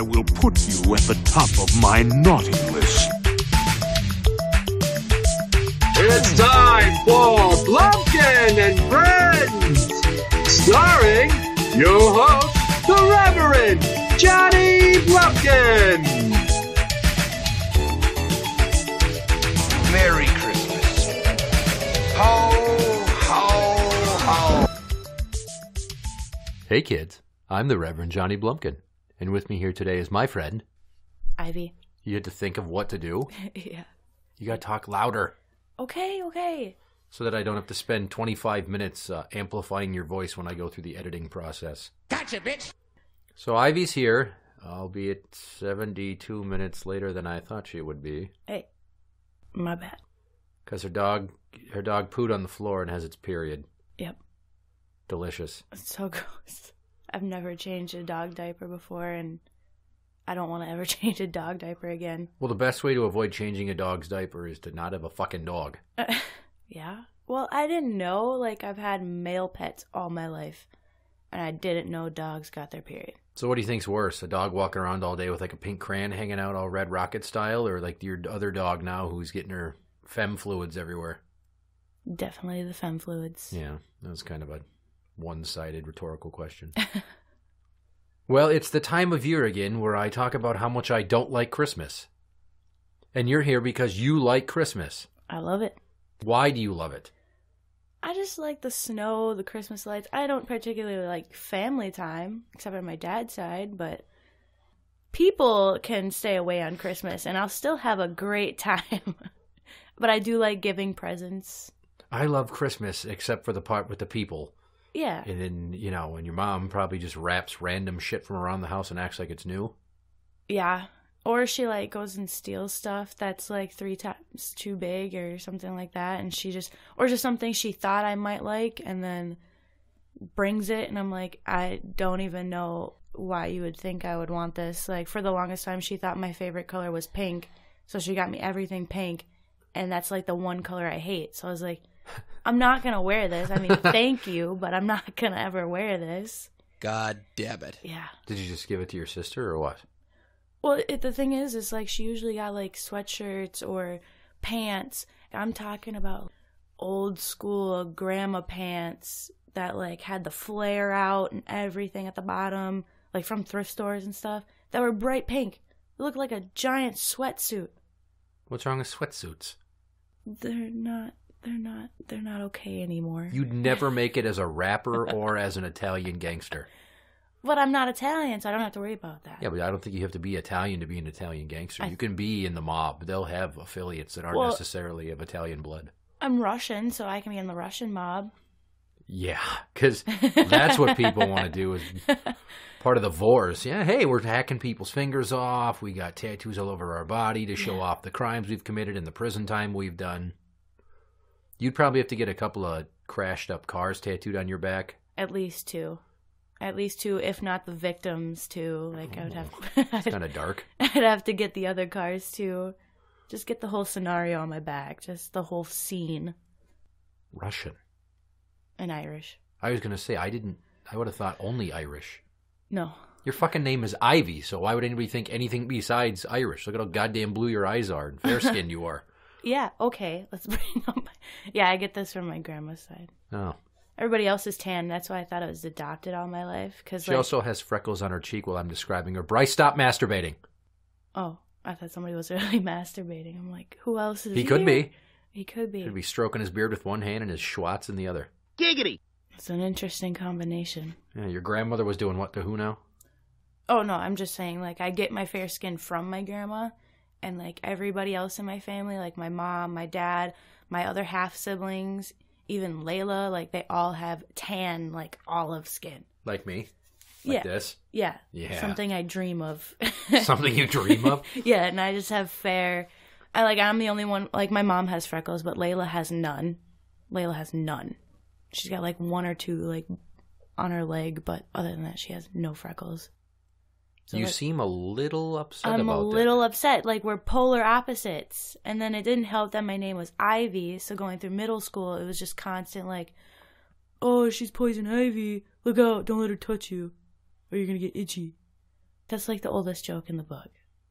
I will put you at the top of my naughty list. It's time for Blumpkin and Friends, starring your host, the Reverend Johnny Blumpkin. Merry Christmas. Ho, ho, ho. Hey kids, I'm the Reverend Johnny Blumpkin, and with me here today is my friend. Ivy. You had to think of what to do. yeah. You gotta talk louder Okay, okay. so that I don't have to spend 25 minutes uh, amplifying your voice when I go through the editing process. Gotcha, bitch. So Ivy's here, albeit 72 minutes later than I thought she would be, Hey, my bad. because her dog, her dog pooed on the floor and has its period. Yep. Delicious. It's so gross. I've never changed a dog diaper before, and I don't want to ever change a dog diaper again. Well, the best way to avoid changing a dog's diaper is to not have a fucking dog. yeah. Well, I didn't know. Like, I've had male pets all my life, and I didn't know dogs got their period. So what do you think's worse? A dog walking around all day with like a pink crayon hanging out all red rocket style or like your other dog now who's getting her fem fluids everywhere? Definitely the fem fluids. Yeah, that was kind of a one-sided rhetorical question. well, it's the time of year again where I talk about how much I don't like Christmas. And you're here because you like Christmas. I love it. Why do you love it? I just like the snow, the Christmas lights. I don't particularly like family time, except on my dad's side, but people can stay away on Christmas and I'll still have a great time. but I do like giving presents. I love Christmas except for the part with the people. Yeah. And then, you know, and your mom probably just wraps random shit from around the house and acts like it's new. Yeah. Or she like goes and steals stuff that's like three times too big or something like that and she just or just something she thought I might like and then brings it and I'm like I don't even know why you would think I would want this. Like for the longest time she thought my favorite color was pink. So she got me everything pink and that's like the one color I hate. So I was like I'm not going to wear this. I mean, thank you, but I'm not going to ever wear this. God damn it. Yeah. Did you just give it to your sister or what? Well, it, the thing is, is like she usually got like sweatshirts or pants. I'm talking about old school grandma pants that like had the flare out and everything at the bottom, like from thrift stores and stuff, that were bright pink. It looked like a giant sweatsuit. What's wrong with sweatsuits? They're not. They're not. They're not okay anymore. You'd never make it as a rapper or as an Italian gangster. But I'm not Italian, so I don't have to worry about that. Yeah, but I don't think you have to be Italian to be an Italian gangster. You can be in the mob. They'll have affiliates that aren't Well- necessarily of Italian blood. I'm Russian, so I can be in the Russian mob. Yeah, because that's what people want to do is part of the vors. Yeah, hey, we're hacking people's fingers off. We got tattoos all over our body to show off the crimes we've committed and the prison time we've done. You'd probably have to get a couple of crashed up cars tattooed on your back. At least two. At least two, if not the victims too. Like I would have oh, It's kind of dark. I'd have to get the other cars too. Just get the whole scenario on my back. Just the whole scene Russian. in Irish. I was going to say, I didn't, I would have thought only Irish. No. Your fucking name is Ivy, so why would anybody think anything besides Irish? Look at how goddamn blue your eyes are and fair skinned you are. Yeah, okay. Let's bring up my... Yeah, I get this from my grandma's side. Oh. Everybody else is tan. That's why I thought I was adopted all my life. Cause She like, also has freckles on her cheek while I'm describing her. Bryce, stop masturbating. oh, I thought somebody was really masturbating. I'm like, who else is He could here? be. He could be. He could be stroking his beard with one hand and his schwatz in the other. Giggity. It's an interesting combination. Yeah, your grandmother was doing what to who now? Oh no, I'm just saying like I get my fair skin from my grandma and like everybody else in my family, like my mom, my dad, my other half siblings, even Layla, like they all have tan like olive skin. Like me? Like yeah. this? Yeah. Yeah. Something I dream of. Something you dream of? yeah, and I just have fair I like I'm the only one like my mom has freckles, but Layla has none. Layla has none. She's got like one or two like on her leg, but other than that she has no freckles. So, you like- seem a little upset I'm a little upset. Like we're polar opposites. And then it didn't help that my name was Ivy. So going through middle school, it was just constant like, "Oh, she's poison ivy. Look out! Don't let her touch you, or you're gonna get itchy." That's like the oldest joke in the book,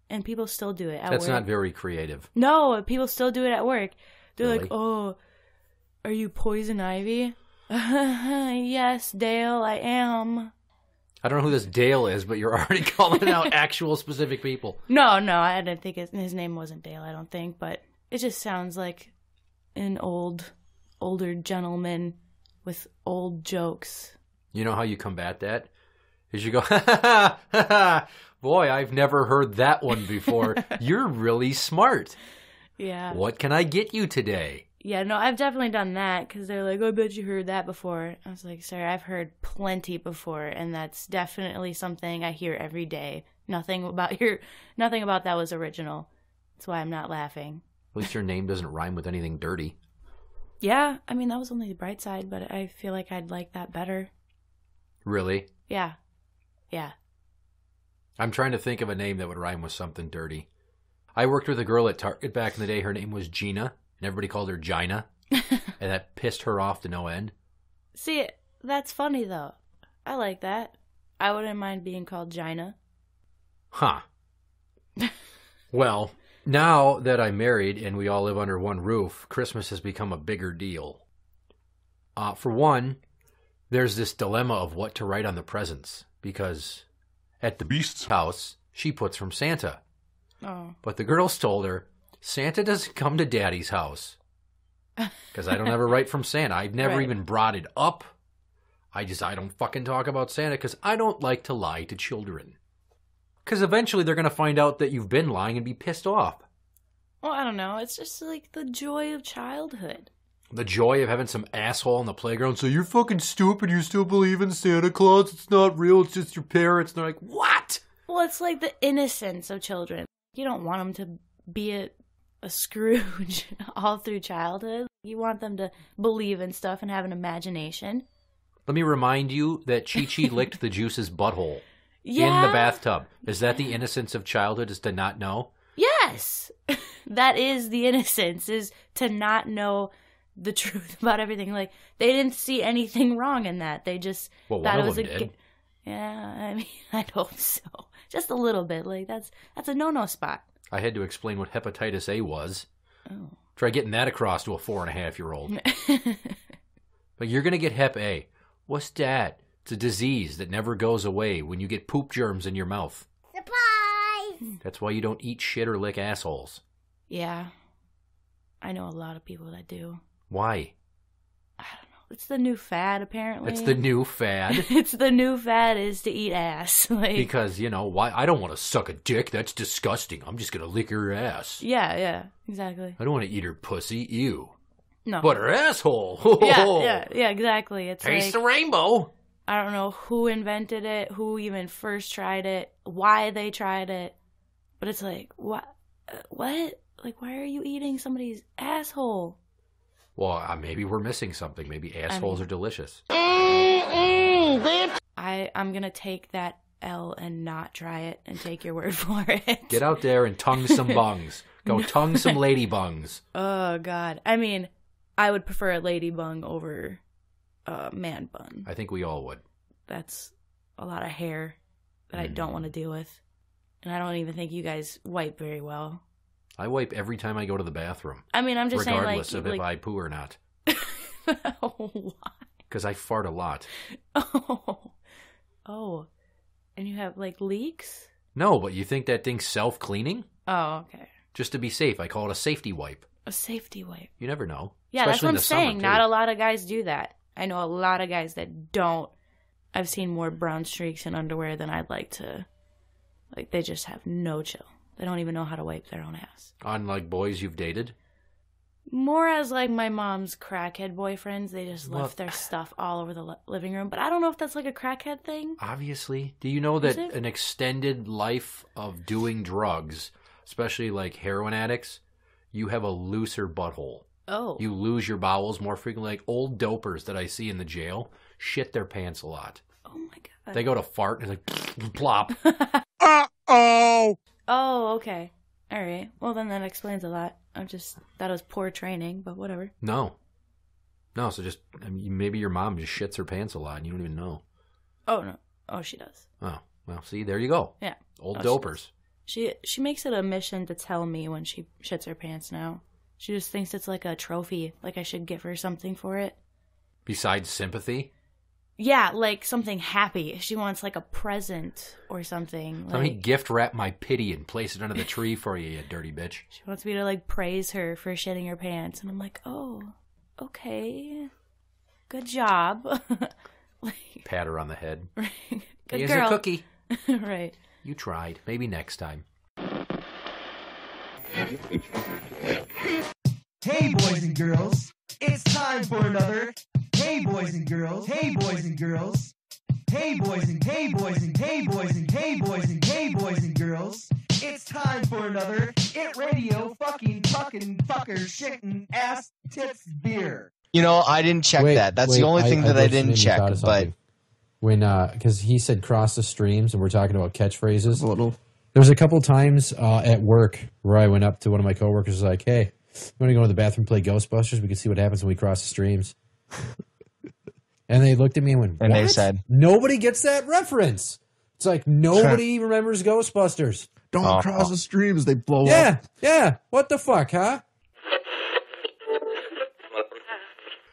and people still do it at That's work. not very creative. No, people still do it at work. They're like, "Oh, are you poison ivy?" yes, Dale, I am. I don't know who this Dale is, but you're already calling out actual specific people. No, no, I didn't think his, his name wasn't Dale. I don't think, but it just sounds like an old, older gentleman with old jokes. You know how you combat that? Is you go, ha ha ha ha ha. Boy, I've never heard that one before. You're really smart. Yeah, What can I get you today? Yeah. No, I've definitely done that because they're like, "I bet you heard that before." I was like, "Sir, I've heard plenty before, and that's definitely something I hear every day. Nothing about your, nothing about that was original. That's why I'm not laughing." At least your name doesn't rhyme with anything dirty. Yeah, I mean that was only the bright side, but I feel like I'd like that better. Really? Yeah, yeah. I'm trying to think of a name that would rhyme with something dirty. I worked with a girl at Target back in the day. Her name was Gina, and everybody called her Gina, and that pissed her off to no end. See, that's funny though. I like that. I wouldn't mind being called Gina. Huh. well, now that I'm married and we all live under one roof, Christmas has become a bigger deal. Uh, for one, there's this dilemma of what to write on the presents because at the Beast's house, she puts from Santa. Oh, But the girls told her, Santa doesn't come to daddy's house. Because I don't ever write from Santa. I've never Right. even brought it up. I just, I don't fucking talk about Santa because I don't like to lie to children. Because eventually they're going to find out that you've been lying and be pissed off. well, I don't know. It's just like the joy of childhood. The joy of having some asshole on the playground So You're fucking stupid. You still believe in Santa Claus. It's not real. It's just your parents. And they're like, What? Well, it's like the innocence of children. You don't want them to be a, a Scrooge all through childhood. You want them to believe in stuff and have an imagination. Let me remind you that Chi Chi licked the juice's butthole Yeah. in the bathtub. Is that the innocence of childhood? Is to not know? Yes. that is the innocence is to not know the truth about everything. Like they didn't see anything wrong in that. They just Well, thought it was a did. Yeah, I mean, I'd hope so. Just a little bit. Like that's that's a no-no spot. I had to explain what hepatitis A was. Oh. Try getting that across to a four and a half year old. but you're going to get Hep A. What's that? It's a disease that never goes away when you get poop germs in your mouth. Surprise! That's why you don't eat shit or lick assholes. yeah. I know a lot of people that do. Why? I don't know. It's the new fad apparently. It's the new fad. it's the new fad is to eat ass. like because, you know, why? I don't want to suck a dick. That's disgusting. I'm just going to lick her ass. Yeah, yeah, exactly. I don't want to eat her pussy. Ew. No. But her asshole. yeah, yeah, yeah, exactly. It's Taste like the rainbow. I don't know who invented it, who even first tried it, why they tried it, but it's like what, uh, what? Like, why are you eating somebody's asshole? Well, uh, maybe we're missing something. Maybe assholes mean- are delicious. I I'm gonna take that L and not try it and take your word for it. Get out there and tongue some bungs. Go tongue some lady bungs. Oh God. I mean, I would prefer a lady bung over a man bun. I think we all would. That's a lot of hair that I Mm. don't want to deal with, and I don't even think you guys wipe very well. I wipe every time I go to the bathroom, I mean, I'm just saying, like, regardless of if I poo or not, why? because I fart a lot. Oh, oh, and you have like leaks. No, but you think that thing's self cleaning? Oh, okay. Just to be safe, I call it a safety wipe. A safety wipe. You never know. Yeah, that's what I'm the summer, saying. Not a lot of guys do that. I know a lot of guys that don't. I've seen more brown streaks in underwear than I'd like to. Like they just have no chill. They don't even know how to wipe their own ass. Unlike boys you've dated. More as like my mom's crackhead boyfriends, they just Well- left their stuff all over the li- living room. But I don't know if that's like a crackhead thing. Obviously. Do you know that an extended life of doing drugs, especially like heroin addicts, you have a looser butthole. Oh, You lose your bowels more frequently. Like old dopers that I see in the jail shit their pants a lot. oh my god. They go to fart and it's like plop. Uh-oh! oh, Oh, okay. All right. Well, then that explains a lot. I'm just that was poor training, but whatever. No. No, so just I mean, maybe your mom just shits her pants a lot and you don't even know. Oh no. Oh, she does. Oh, Well, see, there you go. Yeah. Old Oh, she- dopers. She she makes it a mission to tell me when she shits her pants now. She just thinks it's like a trophy, like I should give her something for it. Besides sympathy, Yeah, like something happy. She wants like a present or something. let me gift wrap my pity and place it under the tree for you, you dirty bitch. she wants me to like praise her for shitting her pants, and I'm like, oh, okay, good job. like, Pat her on the head. Right. good Here's girl. a cookie. right. You tried. Maybe next time. Hey, boys and girls, it's time for another. Hey, boys and girls. Hey, boys and girls. Hey, boys and hey, boys and hey, boys and hey, boys and hey, boys and girls. It's time for another It Radio fucking fucking fucker shitting ass tits beer. You know, I didn't check Wait, that. That's wait, the only thing that I, just didn't made check. thought of But something. when because he said cross the streams and we're talking about catchphrases. A little. There was a couple times uh, at work where I went up to one of my coworkers and was like, "Hey, you want to go to the bathroom and play Ghostbusters? We can see what happens when we cross the streams." And they looked at me and went, And they said- nobody gets that reference." It's like nobody remembers Ghostbusters. Don't Oh. cross the streams; they blow up. Yeah, yeah. What the fuck, huh?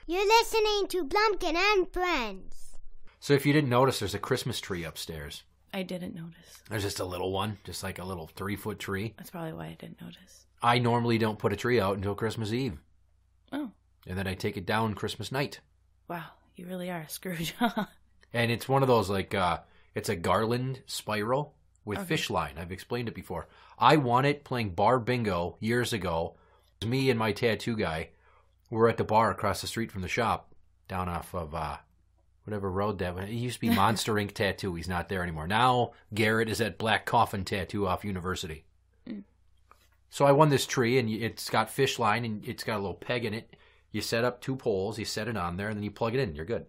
You're listening to Blumpkin and Friends. So if you didn't notice, there's a Christmas tree upstairs. I didn't notice. There's just a little one, just like a little three foot tree. That's probably why I didn't notice. I normally don't put a tree out until Christmas Eve, Oh, and then I take it down Christmas night. wow. You really are a Scrooge. And it's one of those like uh it's a garland spiral with Okay. fish line. I've explained it before. I won it playing bar bingo years ago. Me and my tattoo guy were at the bar across the street from the shop down off of uh whatever road that was. It used to be Monster Ink Tattoo. He's not there anymore. Now Garrett is at Black Coffin Tattoo off University. Mm. So I won this tree and it's got fish line and it's got a little peg in it. You set up two poles, you set it on there, and then you plug it in. You're good.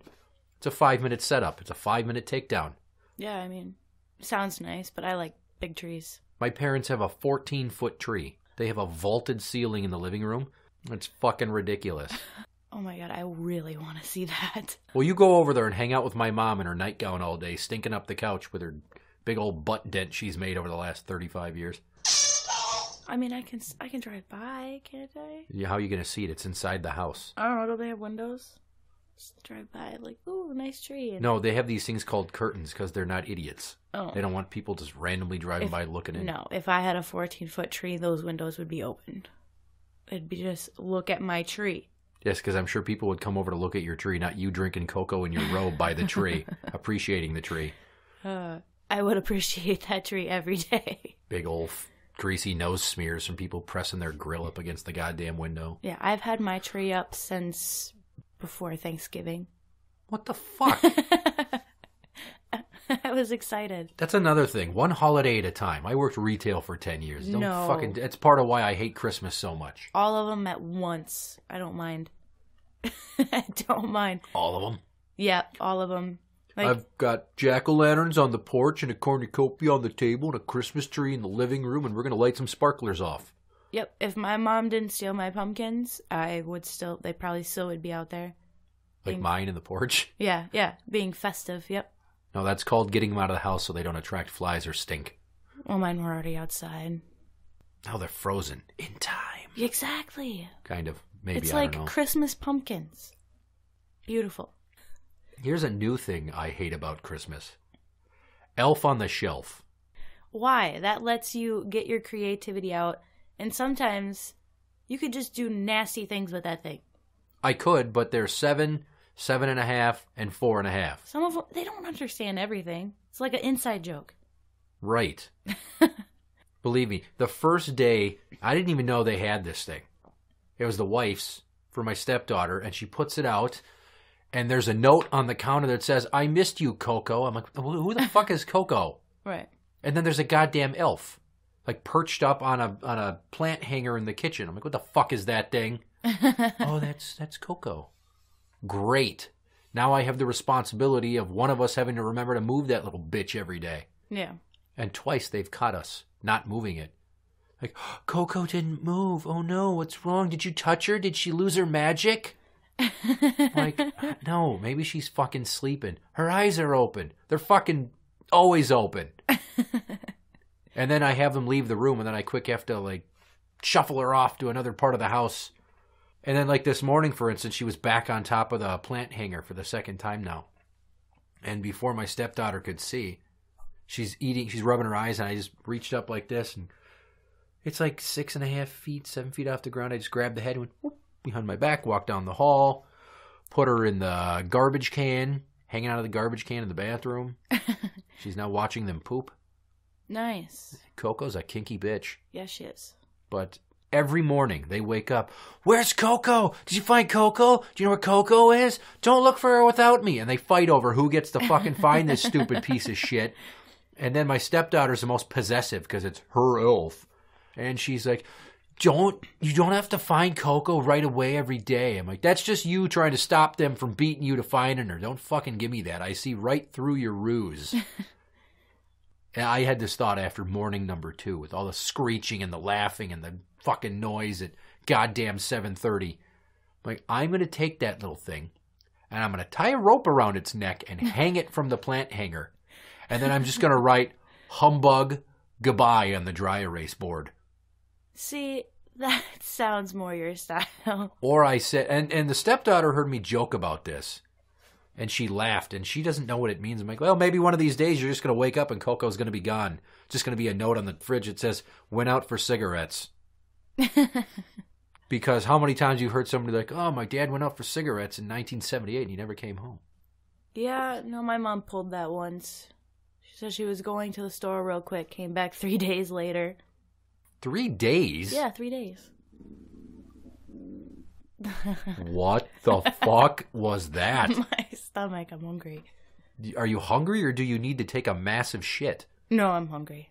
It's a five minute setup. It's a five minute takedown. yeah, I mean, sounds nice, but I like big trees. My parents have a 14 foot tree. They have a vaulted ceiling in the living room. It's fucking ridiculous. Oh my god, I really want to see that. well, you go over there and hang out with my mom in her nightgown all day, stinking up the couch with her big old butt dent she's made over the last 35 years. I mean, I can I can drive by, can't I? Yeah, How are you going to see it? It's inside the house. I don't know. Do they have windows? Just drive by, like, ooh, nice tree. And, No, they have these things called curtains because they're not idiots. Oh. They don't want people just randomly driving If- by looking in. No, if I had a 14 foot tree, those windows would be open. It'd be just look at my tree. Yes, because I'm sure people would come over to look at your tree, not you drinking cocoa in your robe by the tree, appreciating the tree. Uh, I would appreciate that tree every day. Big old f- greasy nose smears from people pressing their grill up against the goddamn window. Yeah, I've had my tree up since before Thanksgiving. What the fuck? I was excited. That's another thing. One holiday at a time. I worked retail for 10 years. Don't No. fucking. That's part of why I hate Christmas so much. All of them at once. I don't mind. I don't mind. All of them. Yeah, all of them. Like, I've got jack o' lanterns on the porch and a cornucopia on the table and a Christmas tree in the living room, and we're going to light some sparklers off. yep. If my mom didn't steal my pumpkins, I would still. They probably still would be out there. Like Being- mine in the porch. Yeah, yeah, being festive. Yep. No, that's called getting them out of the house so they don't attract flies or stink. Well, mine were already outside. Now they're frozen in time. Exactly. Kind of. Maybe. it's I like don't know. Christmas pumpkins. Beautiful. Here's a new thing I hate about Christmas Elf on the Shelf. Why? That lets you get your creativity out, and sometimes you could just do nasty things with that thing. I could, but they're seven, seven and a half, and four and a half. Some of them they don't understand everything. It's like an inside joke. Right. Believe me, the first day, I didn't even know they had this thing. It was the wife's for my stepdaughter, and she puts it out, and there's a note on the counter that says, I missed you, Coco. I'm like, who the fuck is Coco? Right. And then there's a goddamn elf, like perched up on a on a plant hanger in the kitchen. I'm like, what the fuck is that thing? oh, that's that's Coco. Great. Now I have the responsibility of one of us having to remember to move that little bitch every day. Yeah. And twice they've caught us not moving it. Like, Coco didn't move. Oh no, what's wrong? Did you touch her? Did she lose her magic? Like, uh, no, maybe she's fucking sleeping. Her eyes are open. They're fucking always open. and then I have them leave the room, and then I quick have to like shuffle her off to another part of the house. And then, like this morning, for instance, she was back on top of the plant hanger for the second time now. And before my stepdaughter could see, she's eating, she's rubbing her eyes, and I just reached up like this, and it's like six and a half feet, seven feet off the ground. I just grabbed the head, and went whoop, behind my back, walked down the hall, put her in the garbage can, hanging out of the garbage can in the bathroom. she's now watching them poop. Nice. Coco's a kinky bitch. Yes, she is. But every morning they wake up, Where's Coco? Did you find Coco? Do you know where Coco is? Don't look for her without me. And they fight over who gets to fucking find this stupid piece of shit. And then my stepdaughter's the most possessive because it's her elf. And she's like, don't you don't have to find Coco right away every day. I'm like, that's just you trying to stop them from beating you to finding her. Don't fucking give me that. I see right through your ruse. and I had this thought after morning number two with all the screeching and the laughing and the fucking noise at goddamn seven thirty. Like, I'm gonna take that little thing and I'm gonna tie a rope around its neck and hang it from the plant hanger. And then I'm just gonna write humbug goodbye on the dry erase board. See, that sounds more your style. Or I said, and, and the stepdaughter heard me joke about this. And she laughed, and she doesn't know what it means. I'm like, well, maybe one of these days you're just going to wake up and Coco's going to be gone. Just going to be a note on the fridge that says, went out for cigarettes. because how many times you've heard somebody like, oh, my dad went out for cigarettes in 1978 and he never came home? Yeah, no, my mom pulled that once. She said she was going to the store real quick, came back three days later. Three days? Yeah, three days. What the fuck was that? my stomach, I'm hungry. Are you hungry or do you need to take a massive shit? No, I'm hungry.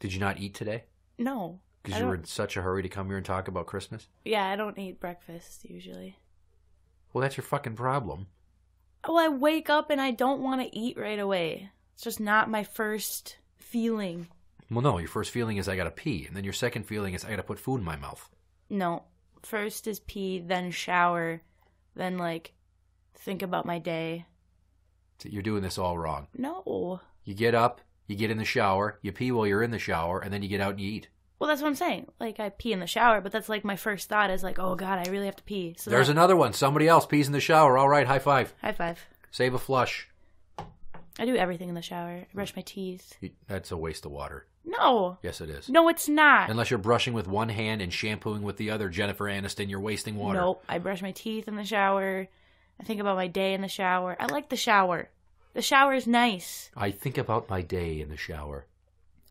Did you not eat today? No. Because you were in such a hurry to come here and talk about Christmas? Yeah, I don't eat breakfast usually. Well, that's your fucking problem. Well, I wake up and I don't want to eat right away. It's just not my first feeling. Well, no, your first feeling is I gotta pee, and then your second feeling is I gotta put food in my mouth. No. First is pee, then shower, then like think about my day. So You're doing this all wrong. No. You get up, you get in the shower, you pee while you're in the shower, and then you get out and you eat. Well, that's what I'm saying. Like I pee in the shower, but that's like my first thought is like, "Oh god, I really have to pee." So There's then- another one. Somebody else pees in the shower. All right, high five. high five. Save a flush. I do everything in the shower. I brush my teeth. You- That's a waste of water. No. Yes, it is. No, it's not. Unless you're brushing with one hand and shampooing with the other, Jennifer Aniston, you're wasting water. Nope. I brush my teeth in the shower. I think about my day in the shower. I like the shower. The shower is nice. I think about my day in the shower.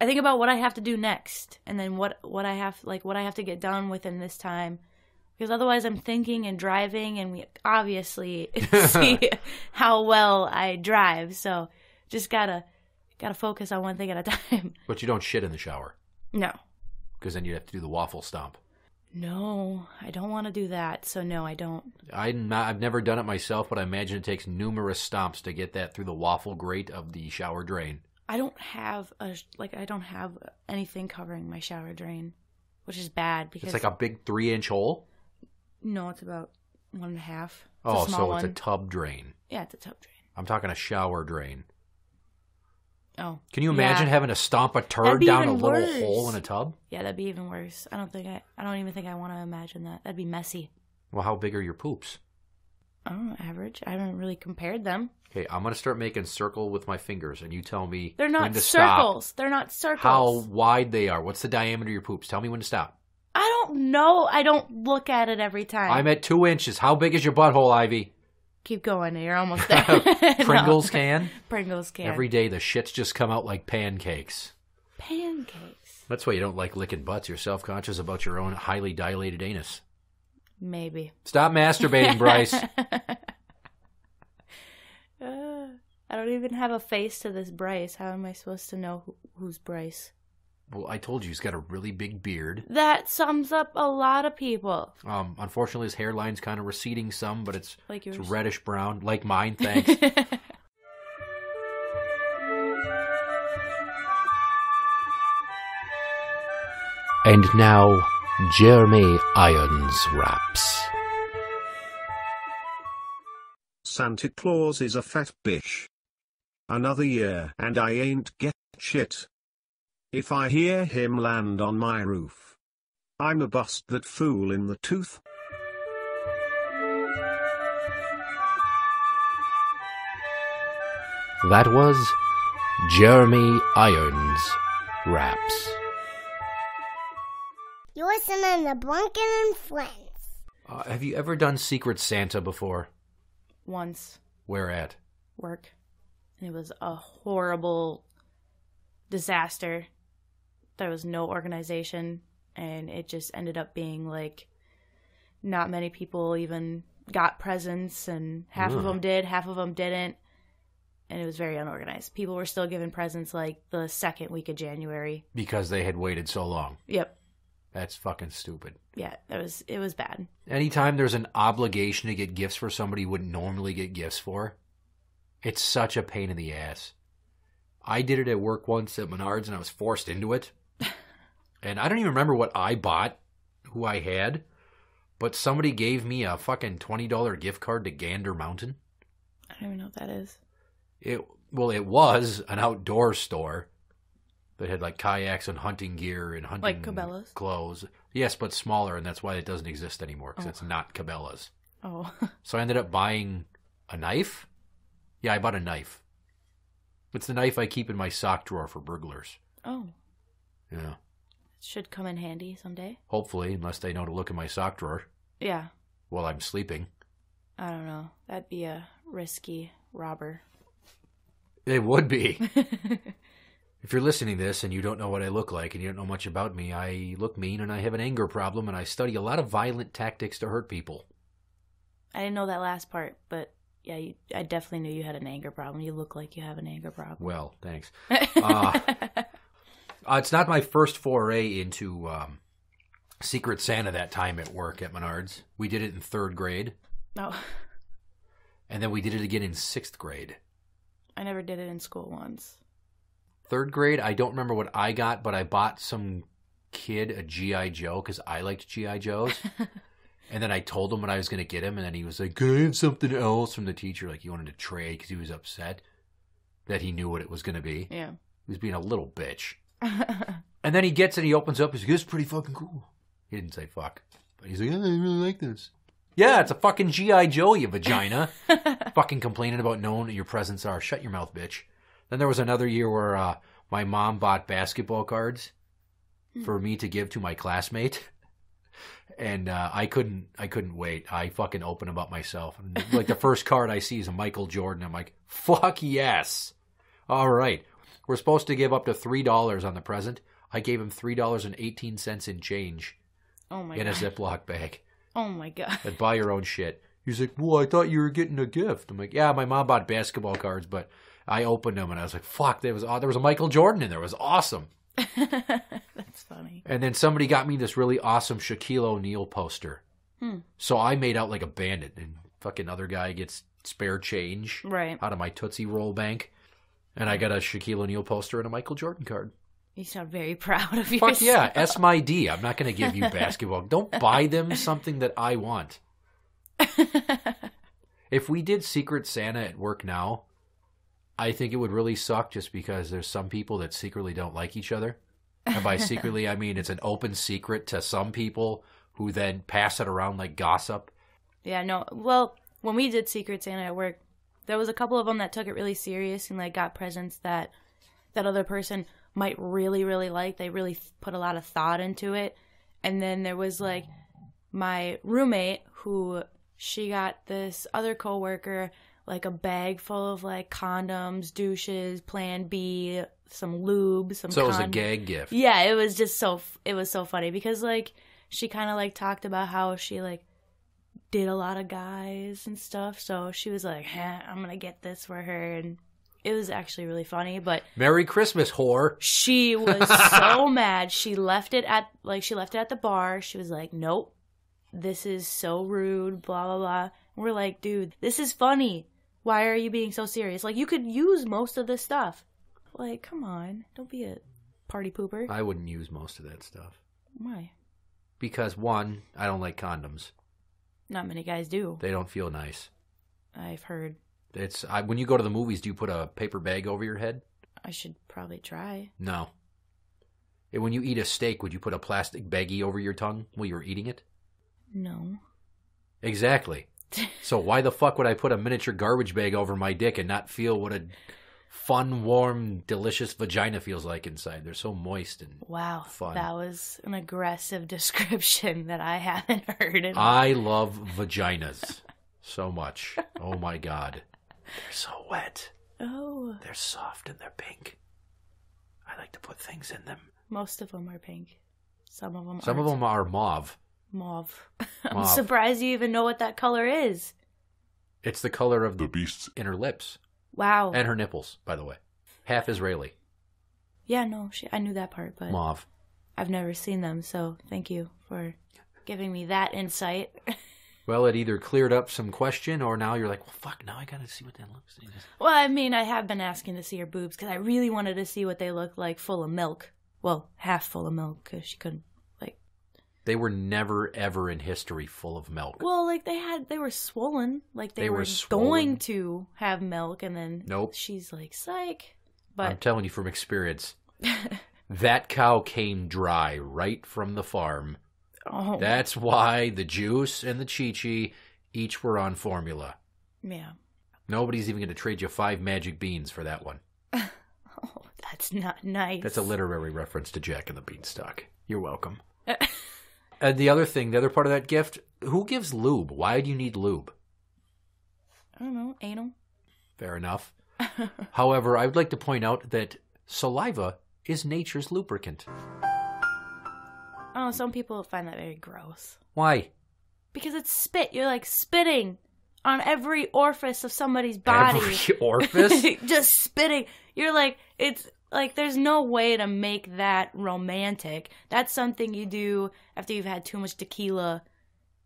I think about what I have to do next and then what what I have like what I have to get done within this time. Because otherwise I'm thinking and driving and we obviously see how well I drive. So just gotta gotta focus on one thing at a time. But you don't shit in the shower, No. because then you'd have to do the waffle stomp. No, I don't want to do that. So no, I don't. I'm not, I've never done it myself, but I imagine it takes numerous stomps to get that through the waffle grate of the shower drain. I don't have a like I don't have anything covering my shower drain, which is bad because It's like a big three inch hole. no, it's about one and a half. It's Oh, a small so one. it's a tub drain. yeah, it's a tub drain. I'm talking a shower drain. Oh, Can you imagine Yeah. having to stomp a turd down a little worse. hole in a tub? yeah, that'd be even worse. I don't think I. I don't even think I want to imagine that. That'd be messy. Well, how big are your poops? I average. I haven't really compared them. Okay, I'm gonna start making circle with my fingers, and you tell me They're when not to stop. circles. They're not circles. How wide they are? What's the diameter of your poops? Tell me when to stop. I don't know. I don't look at it every time. I'm at two inches. How big is your butthole, Ivy? Keep going. You're almost there. Pringles No. can. Pringles can. Every day the shits just come out like pancakes. pancakes. That's why you don't like licking butts. You're self conscious about your own highly dilated anus. Maybe. Stop masturbating, Bryce. Uh, I don't even have a face to this Bryce. How am I supposed to know who, who's Bryce? Well, I told you he's got a really big beard. That sums up a lot of people. Um, unfortunately, his hairline's kind of receding some, but it's Like it's reddish brown, like mine. Thanks. and now, Jeremy Irons raps. Santa Claus is a fat bitch. Another year and I ain't get shit. If I hear him land on my roof, I'm a bust that fool in the tooth. That was Jeremy Irons Raps. You're listening to Blumpkin and Friends. Uh, have you ever done Secret Santa before? Once Where at? work, and it was a horrible disaster. There was no organization, and it just ended up being like not many people even got presents, and half of hmm. them did, half of them didn't, and it was very unorganized. People were still giving presents like the second week of January. Because they had waited so long. Yep, That's fucking stupid. yeah, it was it was bad. Anytime there's an obligation to get gifts for somebody you wouldn't normally get gifts for, it's such a pain in the ass. I did it at work once at Menards and I was forced into it. And I don't even remember what I bought, who I had, but somebody gave me a fucking $20 gift card to Gander Mountain. I don't even know what that is. It well, it was an outdoor store that had like kayaks and hunting gear and hunting Like Cabela's? clothes. Yes, but smaller, and that's why it doesn't exist anymore because Oh. it's not Cabela's. Oh, So I ended up buying a knife. Yeah, I bought a knife. It's the knife I keep in my sock drawer for burglars. oh, Yeah, should come in handy someday. hopefully, unless they know to look in my sock drawer Yeah, while I'm sleeping. I don't know. That'd be a risky robber. It would be. if you're listening to this and you don't know what I look like and you don't know much about me, I look mean and I have an anger problem and I study a lot of violent tactics to hurt people. I didn't know that last part, but yeah, you, I definitely knew you had an anger problem. You look like you have an anger problem. Well, thanks. Uh, uh, it's not my first foray into um, Secret Santa that time at work at Menards. We did it in third grade, no, and then we did it again in sixth grade. I never did it in school once. Third grade, I don't remember what I got, but I bought some kid a GI Joe because I liked GI Joes. and then I told him what I was going to get him, and then he was like, "Can I have something else?" From the teacher, like he wanted to trade because he was upset that he knew what it was going to be. Yeah. He was being a little bitch. And then he gets it, he opens up, he's like, "This is pretty fucking cool." He didn't say fuck, but he's like, "I really like this." Yeah, it's a fucking GI Joe, you vagina. fucking complaining about knowing what your presents are. Shut your mouth, bitch. Then there was another year where uh, my mom bought basketball cards for me to give to my classmate, and uh, I couldn't. I couldn't wait. I fucking opened them up myself. And, like the first card I see is a Michael Jordan. I'm like, fuck yes. All right, we're supposed to give up to three dollars on the present. I gave him three dollars and eighteen cents in change oh my in a god. Ziploc bag. Oh my god. And buy your own shit. He's like, well, I thought you were getting a gift. I'm like, yeah, my mom bought basketball cards, but I opened them and I was like, fuck, there was there was a Michael Jordan in there. It was awesome. That's funny. And then somebody got me this really awesome Shaquille O'Neal poster. Hmm. So I made out like a bandit, and fucking other guy gets spare change Right. out of my Tootsie Roll bank. And I got a Shaquille O'Neal poster and a Michael Jordan card. You sound very proud of yourself. Fuck yeah, S my D. I'm not going to give you basketball. Don't buy them something that I want. if we did Secret Santa at work now, I think it would really suck just because there's some people that secretly don't like each other. And by secretly, I mean it's an open secret to some people who then pass it around like gossip. Yeah, no. Well, when we did Secret Santa at work, there was a couple of them that took it really serious and like got presents that that other person might really really like. They really th- put a lot of thought into it. And then there was like my roommate who she got this other coworker like a bag full of like condoms, douches, Plan B, some lube, some. So it was a gag gift. yeah, it was just so f- it was so funny because like she kind of like talked about how she like did a lot of guys and stuff. So she was like, "Huh, I'm gonna get this for her," and it was actually really funny. But Merry Christmas, whore. she was so mad. She left it at like she left it at the bar. She was like, "Nope, this is so rude." Blah blah blah. And we're like, "Dude, this is funny. Why are you being so serious? Like you could use most of this stuff. Like, come on, don't be a party pooper." I wouldn't use most of that stuff. Why? Because, one, I don't like condoms, Not many guys do. they don't feel nice. I've heard. It's I, when you go to the movies. Do you put a paper bag over your head? I should probably try. No. And when you eat a steak, would you put a plastic baggie over your tongue while you were eating it? No. Exactly. so why the fuck would I put a miniature garbage bag over my dick and not feel what a fun, warm, delicious vagina feels like inside? They're so moist and Wow. Fun. That was an aggressive description that I haven't heard in I love vaginas so much. Oh my god. They're so wet. Oh, They're soft and they're pink. I like to put things in them. most of them are pink. Some of them Some of aren't. them are mauve. mauve. I'm Mauve. surprised you even know what that color is. It's the color of The the beast's inner lips Wow. and her nipples, by the way. Half Israeli. yeah, no, she, I knew that part, but Mauve. I've never seen them, so thank you for giving me that insight. Well, it either cleared up some question or now you're like, well, fuck, now I gotta see what that looks like. well, I mean, I have been asking to see her boobs because I really wanted to see what they look like full of milk. Well, half full of milk because she couldn't, They were never, ever in history full of milk. well, like they had, they were swollen, like they, They were were, swollen. going to have milk, and then Nope. she's like, psych. But I'm But telling you from experience. that cow came dry right from the farm. oh, That's why the juice and the Chi Chi each were on formula. yeah. Nobody's even going to trade you five magic beans for that one. Oh, that's not nice. That's a literary reference to Jack and the Beanstalk. You're welcome. and the other thing, the other part of that gift, who gives lube? Why do you need lube? I don't know, anal. Fair enough. However, I would like to point out that saliva is nature's lubricant. Oh, some people find that very gross Why? because it's spit. You're like spitting on every orifice of somebody's body. Every orifice? just spitting. You're like it's like there's no way to make that romantic. That's something you do after you've had too much tequila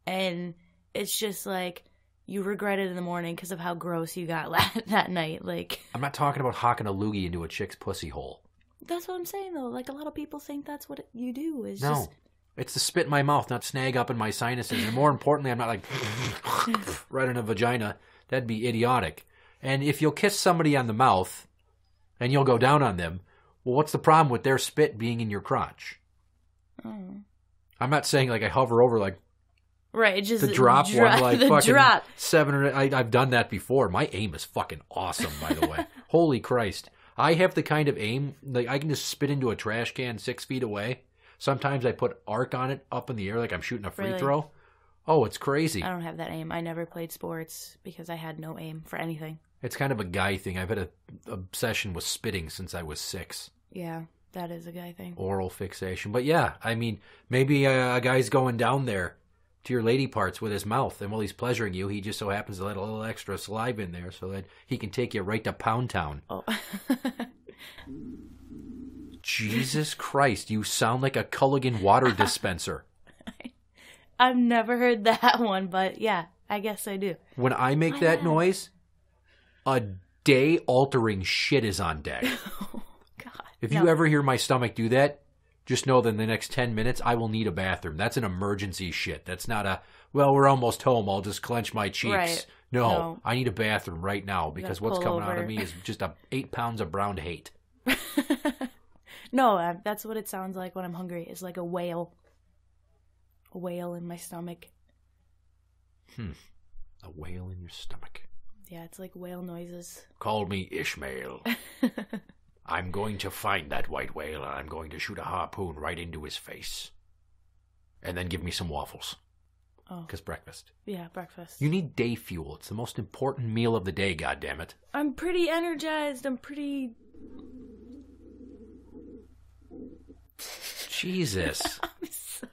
and it's just like you regret it in the morning because of how gross you got la- that night. Like I'm not talking about hocking a loogie into a chick's pussy hole. that's what I'm saying though. Like a lot of people think that's what you do is No. just It's the spit in my mouth, not snag up in my sinuses. And more importantly, I'm not like right in a vagina. That'd be idiotic. And if you'll kiss somebody on the mouth and you'll go down on them, well, what's the problem with their spit being in your crotch? oh. I'm not saying like I hover over like right. Just the drop dro- one, like fucking drop. seven or I, I've done that before. My aim is fucking awesome, by the way. Holy Christ. I have the kind of aim, like I can just spit into a trash can six feet away. Sometimes I put arc on it up in the air like I'm shooting a free Really? throw. Oh, it's crazy. I don't have that aim. I never played sports because I had no aim for anything. It's kind of a guy thing. I've had a obsession with spitting since I was six. Yeah, that is a guy thing. Oral fixation. But yeah, I mean, maybe uh, a guy's going down there to your lady parts with his mouth, and while he's pleasuring you, he just so happens to let a little extra saliva in there so that he can take you right to Pound Town. Oh, Jesus Christ, you sound like a Culligan water dispenser. I've never heard that one, but yeah, I guess I do. When I make that noise, a day altering shit is on deck. God. If No. you ever hear my stomach do that, just know that in the next 10 minutes, I will need a bathroom. That's an emergency shit. That's not a, well, we're almost home. I'll just clench my cheeks. Right. No, No. I need a bathroom right now because what's coming out of me is just a eight pounds of brown hate. No, uh, that's what it sounds like when I'm hungry. It's like a whale. A whale in my stomach. Hmm. A whale in your stomach. Yeah, it's like whale noises. Call me Ishmael. I'm going to find that white whale and I'm going to shoot a harpoon right into his face. And then give me some waffles. Oh, Because breakfast. yeah, breakfast. You need day fuel. It's the most important meal of the day, goddammit. I'm pretty energized. I'm pretty. Jesus. I'm sorry.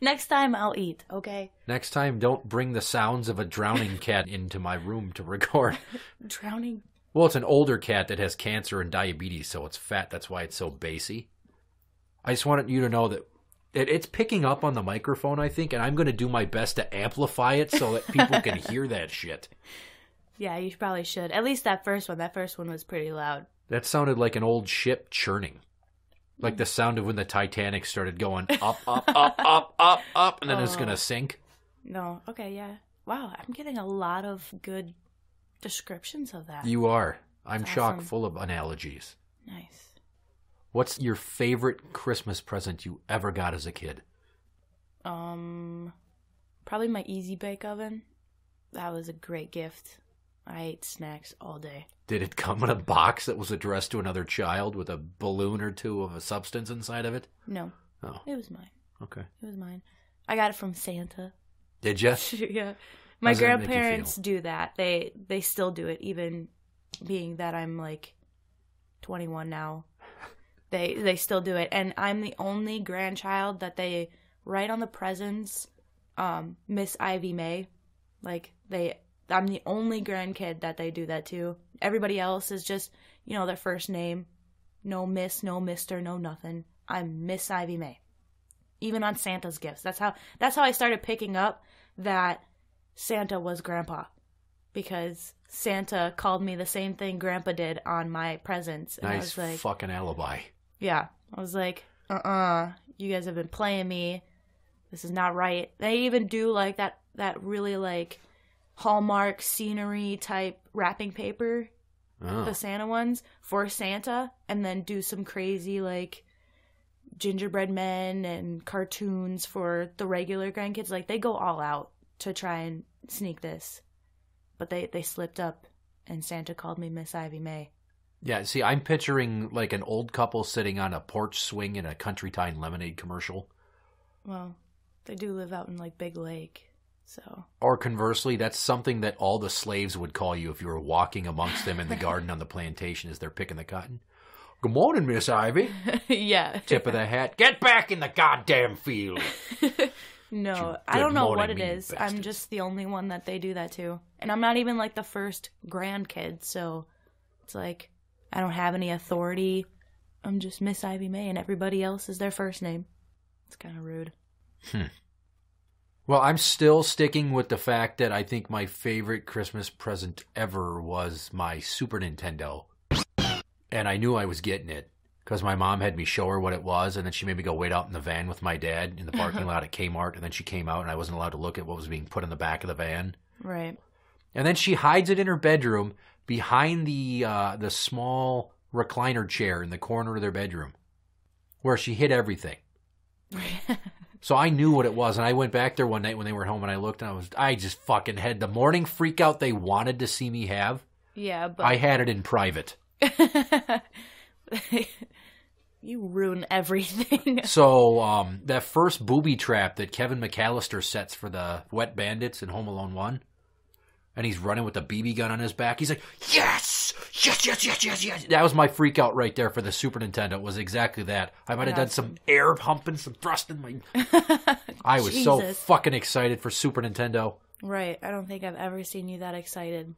Next time I'll eat, okay? Next time, don't bring the sounds of a drowning cat into my room to record. Drowning. Well, it's an older cat that has cancer and diabetes, so it's fat. That's why it's so bassy. I just wanted you to know that it, it's picking up on the microphone, I think, and I'm going to do my best to amplify it so that people can hear that shit. Yeah, you probably should. At least that first one. That first one was pretty loud. That sounded like an old ship churning. Like the sound of when the Titanic started going up, up, up, up, up, up, and then it's going to sink. No, okay, yeah. Wow, I'm getting a lot of good descriptions of that. You are. I'm That's chock awesome. full of analogies. nice. What's your favorite Christmas present you ever got as a kid? Um, probably my Easy Bake Oven. That was a great gift. I ate snacks all day. Did it come in a box that was addressed to another child with a balloon or two of a substance inside of it? No, Oh, it was mine. okay. It was mine. I got it from Santa. Did you? yeah. My that grandparents feel? do that. They they still do it, even being that I'm like 21 now. They they still do it, and I'm the only grandchild that they write on the presents, um, Miss Ivy May. Like they, I'm the only grandkid that they do that to. Everybody else is just you know their first name, no Miss, no Mister, no nothing. I'm Miss Ivy May even on Santa's gifts. That's how that's how I started picking up that Santa was grandpa because Santa called me the same thing grandpa did on my presents and I Nice was like fucking alibi. yeah, I was like uh-uh, you guys have been playing me. This is not right. They even do like that that really like Hallmark scenery type wrapping paper Oh. the Santa ones for Santa and then do some crazy like gingerbread men and cartoons for the regular grandkids. Like they go all out to try and sneak this. But they, they slipped up and Santa called me Miss Ivy May. Yeah, see, I'm picturing like an old couple sitting on a porch swing in a Country Time lemonade commercial. Well, they do live out in like Big Lake. So Or conversely, that's something that all the slaves would call you if you were walking amongst them in the garden on the plantation as they're picking the cotton. Good morning, Miss Ivy. yeah. Tip of the hat. Get back in the goddamn field. No, I don't know what it is. mean I'm just the only one that they do that to. And I'm not even like the first grandkid, so it's like I don't have any authority. I'm just Miss Ivy May and everybody else is their first name. It's kind of rude. Hmm. Well, I'm still sticking with the fact that I think my favorite Christmas present ever was my Super Nintendo. And I knew I was getting it because my mom had me show her what it was, and then she made me go wait out in the van with my dad in the parking lot at Kmart, and then she came out, and I wasn't allowed to look at what was being put in the back of the van. Right. And then she hides it in her bedroom behind the uh, the small recliner chair in the corner of their bedroom, where she hid everything. so I knew what it was, and I went back there one night when they were home, and I looked, and I was I just fucking had the morning freak out they wanted to see me have. Yeah, but I had it in private. you ruin everything. So um, that first booby trap that Kevin McAllister sets for the Wet Bandits in Home Alone One, and he's running with the BB gun on his back. He's like, "Yes, yes, yes, yes, yes, yes." That was my freak out right there for the Super Nintendo. Was exactly that. I might have done some air pumping, some thrusting. My, I was so Jesus. fucking excited for Super Nintendo. right. I don't think I've ever seen you that excited.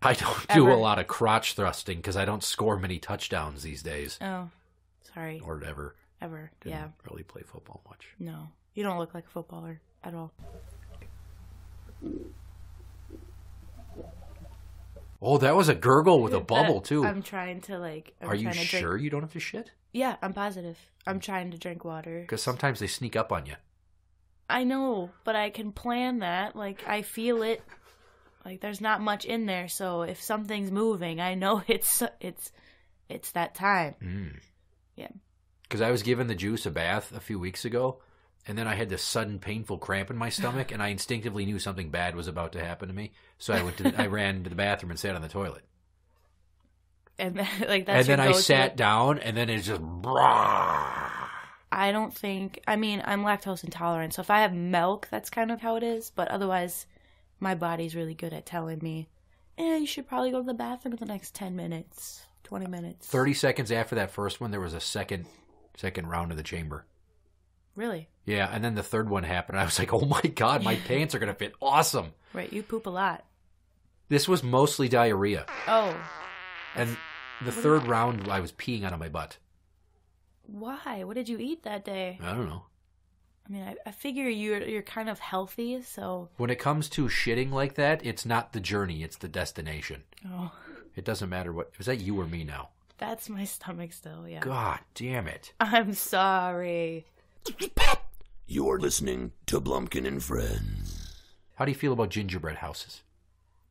I don't do Ever. a lot of crotch thrusting because I don't score many touchdowns these days, Oh, sorry. or ever. Ever. Didn't Yeah. really play football much. No. You don't look like a footballer at all. Oh, that was a gurgle with a bubble too. I'm trying to like. I'm Are you trying to drink- sure you don't have to shit? Yeah, I'm positive. I'm trying to drink water. Because sometimes they sneak up on you. I know, but I can plan that. Like I feel it. Like there's not much in there, so if something's moving, I know it's it's it's that time. Mm. Yeah. Because I was giving the juice a bath a few weeks ago, and then I had this sudden painful cramp in my stomach, and I instinctively knew something bad was about to happen to me. So I went to I ran to the bathroom and sat on the toilet. And like that's and then I sat down, and then it's just. I don't think. I mean, I'm lactose intolerant, so if I have milk, that's kind of how it is. But otherwise, my body's really good at telling me, "Eh, you should probably go to the bathroom in the next ten minutes, twenty minutes." Thirty seconds after that first one, there was a second second round of the chamber. Really? Yeah, and then the third one happened. I was like, "Oh my god, my pants are gonna fit awesome." Right? You poop a lot. This was mostly diarrhea, Oh, and the third round, I was peeing out of my butt. why? What did you eat that day? I don't know. I mean, I, I figure you're you're kind of healthy, so When it comes to shitting like that, it's not the journey; it's the destination. oh, It doesn't matter what. Was that you or me now? that's my stomach still. Yeah. God damn it! I'm sorry. You're listening to Blumpkin and Friends. How do you feel about gingerbread houses?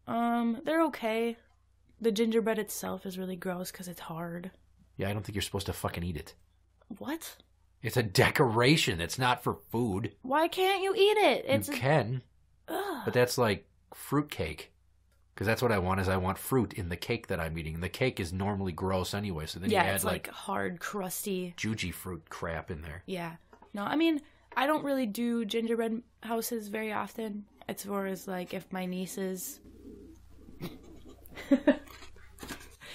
Um, they're okay. The gingerbread itself is really gross because it's hard. Yeah, I don't think you're supposed to fucking eat it. What? It's a decoration. It's not for food. Why can't you eat it? It's you can, Ugh. but that's like fruit cake. Because that's what I want is I want fruit in the cake that I'm eating. And the cake is normally gross anyway, so then yeah, you add it's like, like hard, crusty. juji fruit crap in there. Yeah. No, I mean, I don't really do gingerbread houses very often. As far as like if my nieces.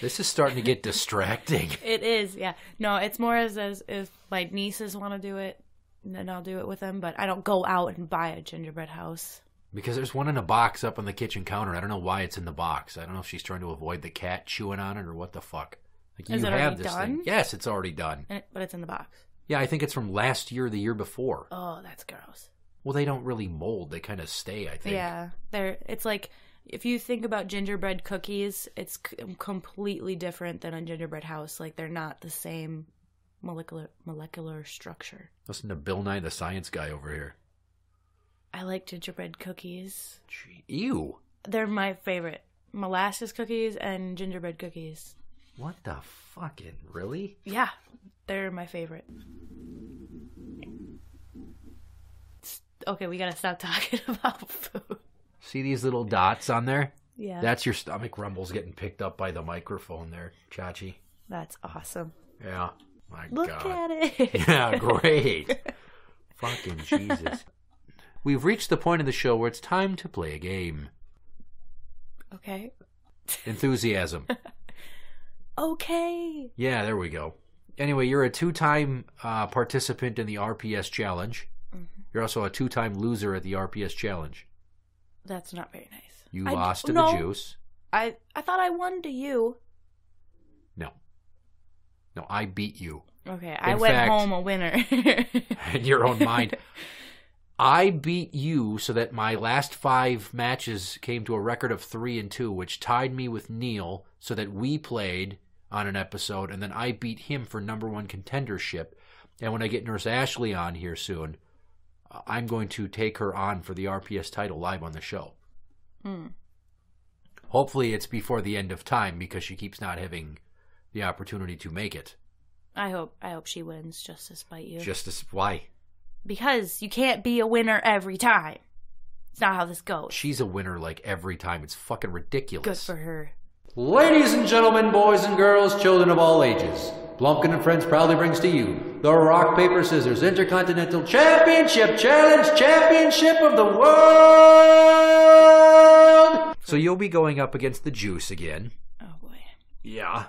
This is starting to get distracting. It is, yeah. No, it's more as as if my nieces want to do it, then I'll do it with them. But I don't go out and buy a gingerbread house. Because there's one in a box up on the kitchen counter. I don't know why it's in the box. I don't know if she's trying to avoid the cat chewing on it or what the fuck. Like you Is it have already this done? thing. Yes, it's already done. It, but it's in the box. Yeah, I think it's from last year or the year before. Oh, that's gross. Well, they don't really mold. They kind of stay, I think. Yeah, they're. It's like if you think about gingerbread cookies, it's c- completely different than a gingerbread house. Like they're not the same molecular molecular structure. Listen to Bill Nye the Science Guy over here. I like gingerbread cookies. Gee, ew. They're my favorite. Molasses cookies and gingerbread cookies. What the fucking really? Yeah, they're my favorite. Okay, we gotta stop talking about food. See these little dots on there? Yeah, That's your stomach rumbles getting picked up by the microphone there, Chachi. that's awesome. Yeah. My Look God. at it. Yeah, great. Fucking Jesus. We've reached the point of the show where it's time to play a game. Okay. Enthusiasm. Okay. yeah, there we go. Anyway, you're a two time uh, participant in the RPS challenge. Mm-hmm. You're also a two time loser at the RPS challenge. That's not very nice. You I- lost to no. the juice. I I thought I won to you. No. No, I beat you. Okay, I In went fact- home a winner. in your own mind. I beat you so that my last five matches came to a record of three and two, which tied me with Neil so that we played on an episode, and then I beat him for number one contendership. And when I get Nurse Ashley on here soon, I'm going to take her on for the RPS title live on the show. Hmm. Hopefully, it's before the end of time because she keeps not having the opportunity to make it. I hope I hope she wins just to spite you. Just as why? because you can't be a winner every time. It's not how this goes. She's a winner like every time. It's fucking ridiculous. Good for her. Ladies and gentlemen, boys and girls, children of all ages, Blumpkin and Friends proudly brings to you the Rock, Paper, Scissors Intercontinental Championship Challenge Championship of the World! So you'll be going up against the Juice again. Oh boy. Yeah.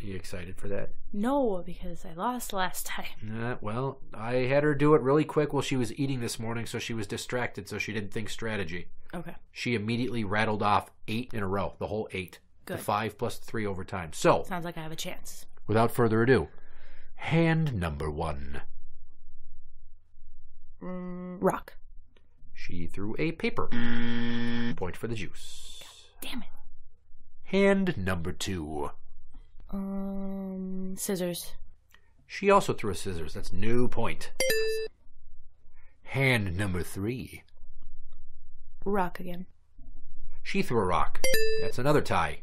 Are you excited for that? No, because I lost last time. Uh, well, I had her do it really quick while she was eating this morning, so she was distracted, so she didn't think strategy. Okay. She immediately rattled off eight in a row, the whole eight. The five plus three overtime. So, Sounds like I have a chance. without further ado, hand number one. Mm, rock. She threw a paper. Point for the juice. Damn it. Hand number two. Um, scissors. She also threw a scissors. That's new point. Hand number three. Rock again. She threw a rock. That's another tie.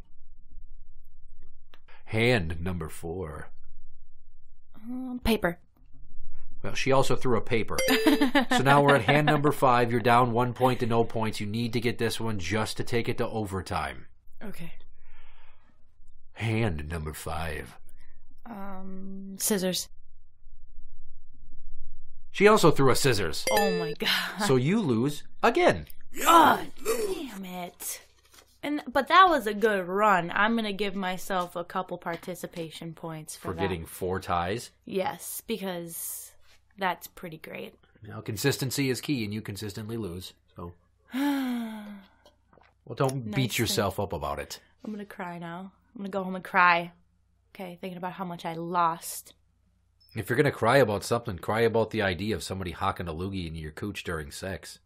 Hand number four. Um, paper. Well, she also threw a paper. so now we're at hand number five. You're down one point to no points. You need to get this one just to take it to overtime. Okay. Hand number five. Um, scissors. She also threw a scissors. Oh my god. So you lose again. God damn it. And but that was a good run. I'm gonna give myself a couple participation points for, For getting four ties. Yes, because that's pretty great. Now, consistency is key, and you consistently lose. So, well, don't Nice beat yourself up about it. I'm gonna cry now. I'm gonna go home and cry. Okay, thinking about how much I lost. If you're going to cry about something, cry about the idea of somebody hocking a loogie in your cooch during sex.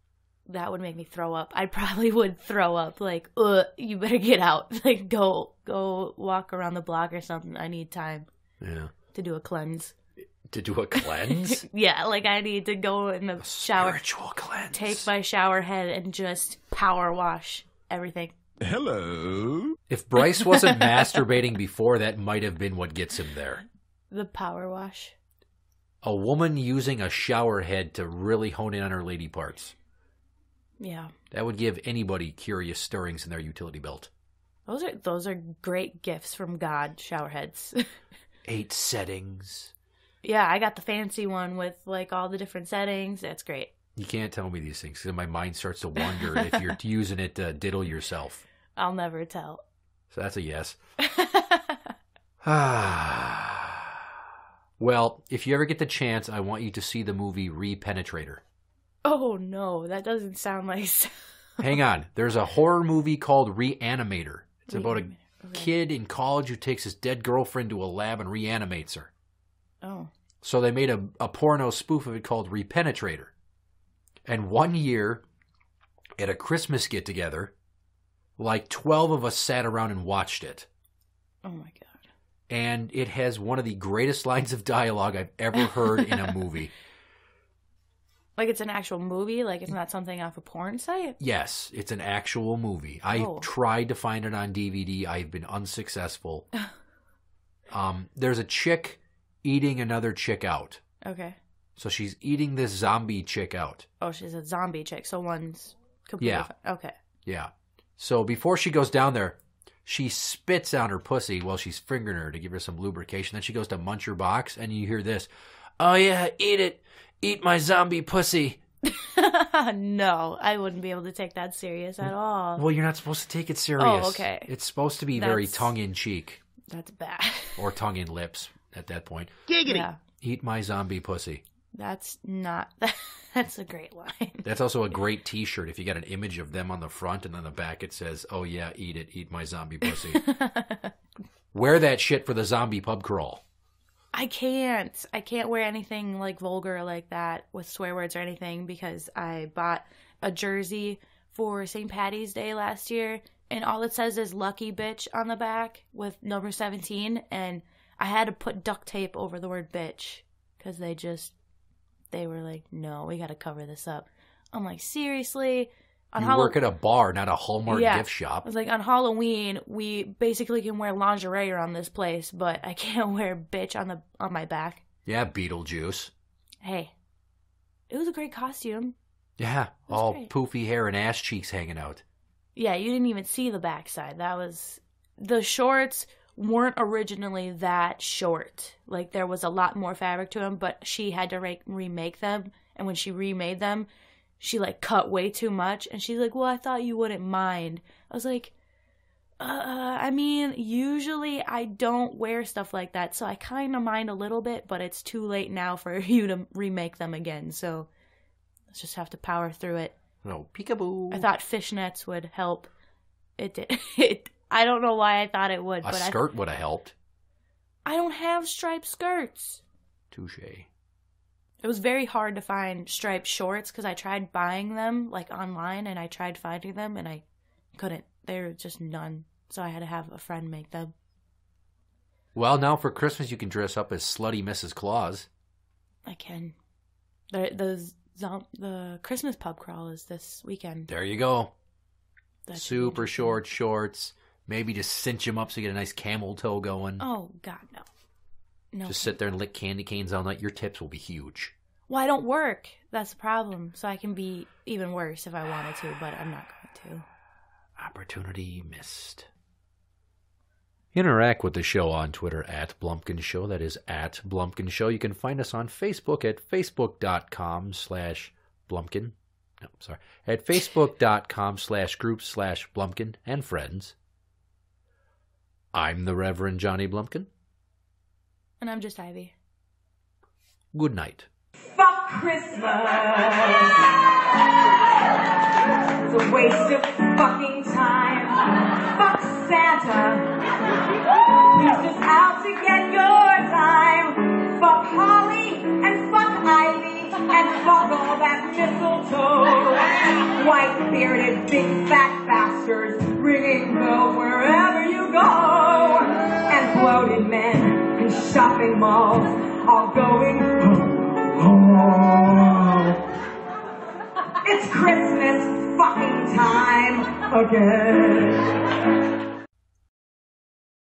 That would make me throw up. I probably would throw up. Like, uh, you better get out. Like, go, go walk around the block or something. I need time Yeah. to do a cleanse. To do a cleanse? Yeah, like I need to go in the shower, Spiritual cleanse. take my shower head, and just power wash everything. Hello. If Bryce wasn't masturbating before, that might have been what gets him there. The power wash. A woman using a shower head to really hone in on her lady parts. Yeah. That would give anybody curious stirrings in their utility belt. Those are those are great gifts from God, shower heads. Eight settings. yeah, I got the fancy one with like all the different settings. That's great. You can't tell me these things because my mind starts to wonder if you're using it to diddle yourself. I'll never tell. So that's a yes. well, if you ever get the chance, I want you to see the movie Repenetrator. Oh no, that doesn't sound nice. Hang on. There's a horror movie called Reanimator. It's about a okay. kid in college who takes his dead girlfriend to a lab and reanimates her. oh. So they made a, a porno spoof of it called Repenetrator. And one year, at a Christmas get together, like 12 of us sat around and watched it. Oh my god. And it has one of the greatest lines of dialogue I've ever heard in a movie. Like it's an actual movie, like it's not something off a porn site? Yes, it's an actual movie. I Oh. tried to find it on DVD. I've been unsuccessful. um, there's a chick eating another chick out. Okay. So she's eating this zombie chick out. Oh, she's a zombie chick, so one's completely Yeah. fi- Okay. Yeah. So before she goes down there, she spits on her pussy while she's fingering her to give her some lubrication. Then she goes to munch her box, and you hear this Oh, yeah, eat it. Eat my zombie pussy. no, I wouldn't be able to take that serious at all. Well, you're not supposed to take it serious. Oh, okay. It's supposed to be very tongue in cheek That's bad. or tongue in lips at that point. Yeah. Eat my zombie pussy. That's not that's a great line. That's also a great t shirt. If you got an image of them on the front and on the back it says, Oh, yeah, eat it. Eat my zombie pussy. Wear that shit for the zombie pub crawl. I can't. I can't wear anything like vulgar like that with swear words or anything because I bought a jersey for St. Patty's Day last year and all it says is lucky bitch on the back with number 17 and I had to put duct tape over the word bitch cuz they just they were like, "No, we got to cover this up." I'm like, "Seriously?" On you Hallow- work at a bar, not a Hallmark Yeah. gift I shop. was like, on Halloween, we basically can wear lingerie around this place, but I can't wear bitch on the on my back. Yeah, Beetlejuice. Hey, it was a great costume. Yeah, all great. poofy hair and ass cheeks hanging out. Yeah, you didn't even see the backside. That was the shorts weren't originally that short. Like there was a lot more fabric to them, but she had to re- remake them, and when she remade them, she like cut way too much, and she's like, "Well, I thought you wouldn't mind." I was like, uh, I mean, usually I don't wear stuff like that, so I kind of mind a little bit, but it's too late now for you to remake them again. So let's just have to power through it. No, peekaboo. I thought fishnets would help. It did. It. I don't know why I thought it would, a but skirt would have helped. I, don't have striped skirts. Touche. It was very hard to find striped shorts because I tried buying them like online and I tried finding them and I couldn't. There were just none, so I had to have a friend make them. Well, now for Christmas you can dress up as slutty Mrs. Claus. I can. The the the Christmas pub crawl is this weekend. There you go. That should be Super short shorts. Maybe just cinch them up so you get a nice camel toe going. Oh God, no, no. Just sit there and lick candy canes all night. Your tips will be huge. Well, I don't work. That's the problem. So I can be even worse if I wanted to, but I'm not going to. Opportunity missed. Interact with the show on Twitter at Blumpkin Show. That is at Blumpkin Show. You can find us on Facebook at facebook.com slash Blumpkin. No, sorry. At facebook.com slash group slash Blumpkin and friends. I'm the Reverend Johnny Blumpkin. And I'm just Ivy. Good night. Fuck Christmas. It's a waste of fucking time. Fuck Santa. He's just out to get your time. Fuck Holly and fuck Ivy and fuck all that mistletoe. White bearded big fat bastards ringing bells wherever you go. And bloated men in shopping malls all going home. It's Christmas fucking time. again.